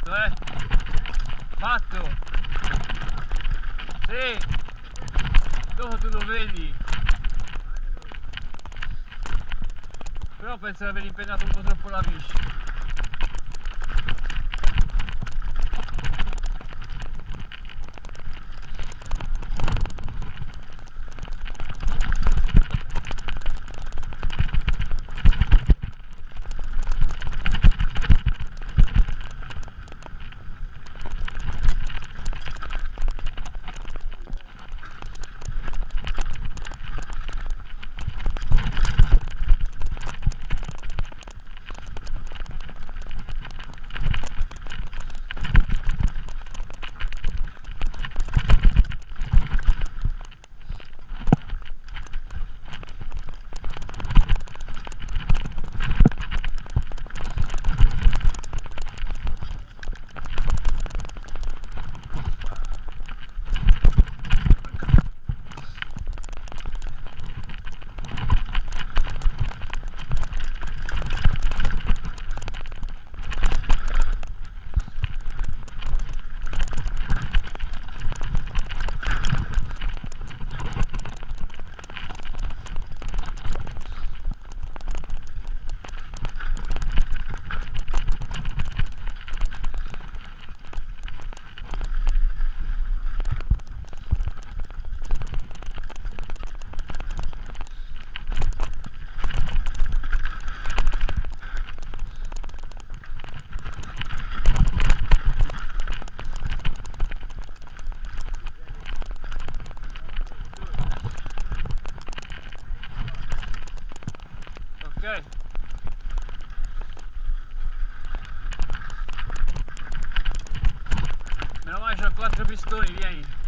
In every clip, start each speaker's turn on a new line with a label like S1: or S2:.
S1: Fatto, eh? Fatto! Sì! Dopo tu lo vedi! Però penso di aver impennato un po' troppo la bici. aí. Não já jacó, travestou, e aí?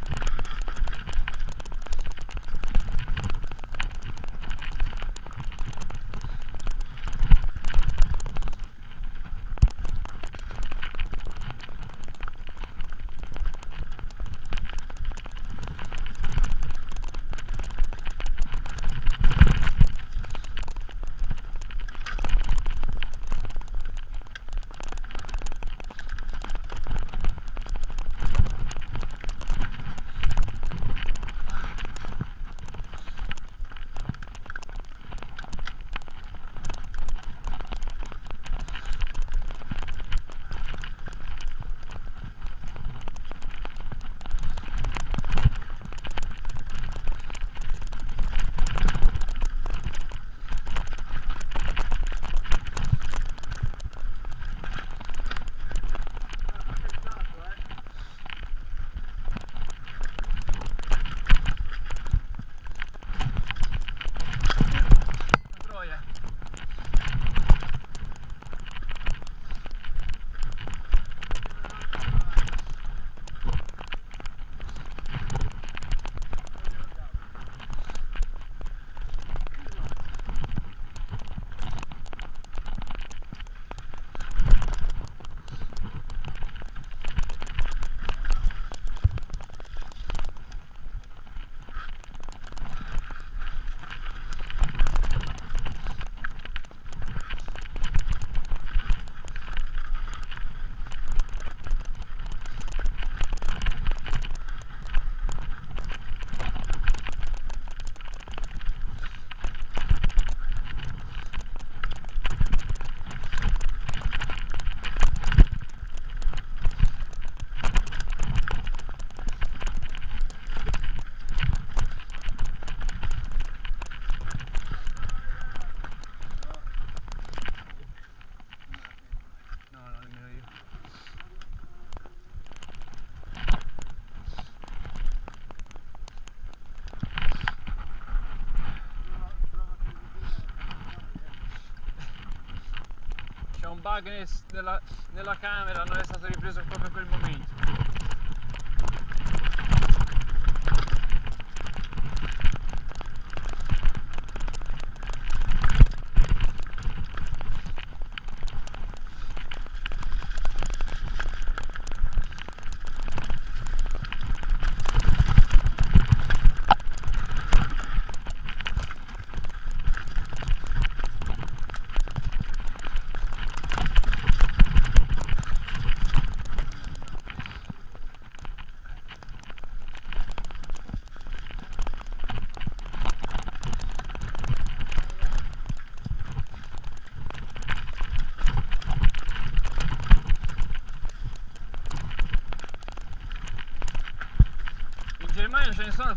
S1: Un bug nel- nella, nella camera, non è stato ripreso proprio in quel momento.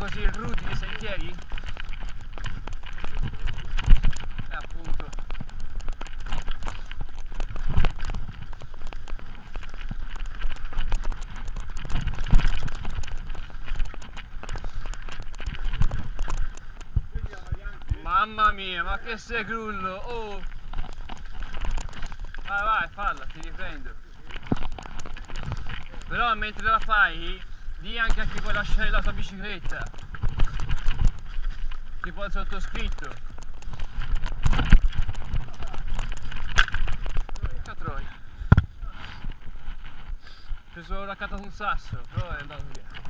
S1: Così rudi i sentieri? Eh. Mamma mia, ma che sei grullo! Oh! Vai, vai, falla, ti riprendo. Però mentre la fai, di anche a chi puoi lasciare la tua bicicletta. Tipo il sottoscritto. Catroi. Preso la cata sul sasso, però è andato via.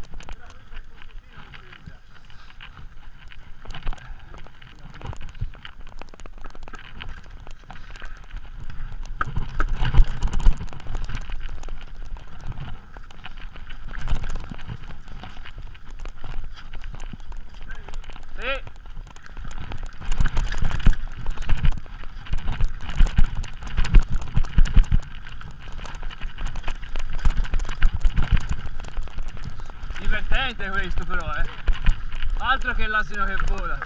S1: Sì. Divertente questo però, eh. Altro che l'asino che vola.